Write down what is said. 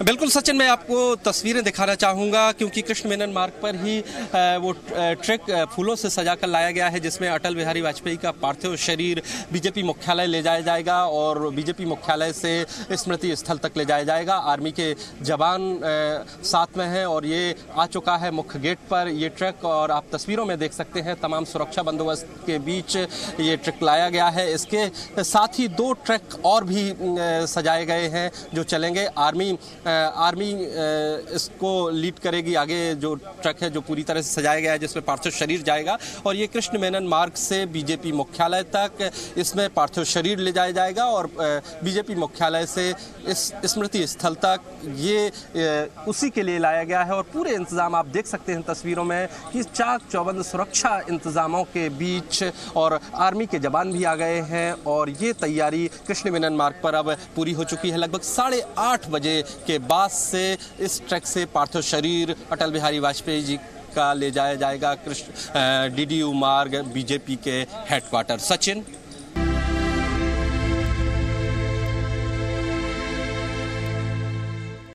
बिल्कुल सचिन, मैं आपको तस्वीरें दिखाना चाहूँगा क्योंकि कृष्ण मेनन मार्ग पर ही वो ट्रक फूलों से सजा कर लाया गया है, जिसमें अटल बिहारी वाजपेयी का पार्थिव शरीर बीजेपी मुख्यालय ले जाया जाएगा और बीजेपी मुख्यालय से स्मृति स्थल तक ले जाया जाएगा। आर्मी के जवान साथ में हैं और ये आ चुका है मुख्य गेट पर ये ट्रक और आप तस्वीरों में देख सकते हैं, तमाम सुरक्षा बंदोबस्त के बीच ये ट्रक लाया गया है। इसके साथ ही दो ट्रक और भी सजाए गए हैं जो चलेंगे। आर्मी आर्मी इसको लीड करेगी आगे जो ट्रक है, जो पूरी तरह से सजाया गया है, जिसमें पार्थिव शरीर जाएगा। और ये कृष्ण मेनन मार्ग से बीजेपी मुख्यालय तक, इसमें पार्थिव शरीर ले जाया जाएगा और बीजेपी मुख्यालय से इस, स्मृति स्थल तक ये उसी के लिए लाया गया है। और पूरे इंतज़ाम आप देख सकते हैं तस्वीरों में कि चाक चौबंद सुरक्षा इंतजामों के बीच और आर्मी के जवान भी आ गए हैं और ये तैयारी कृष्ण मेनन मार्ग पर अब पूरी हो चुकी है लगभग साढ़े आठ बजे के बाद से इस ट्रैक से पार्थिव शरीर अटल बिहारी वाजपेयी जी का ले जाया जाएगा Krishna D D U Marg, BJP के हेडक्वार्टर सचिन?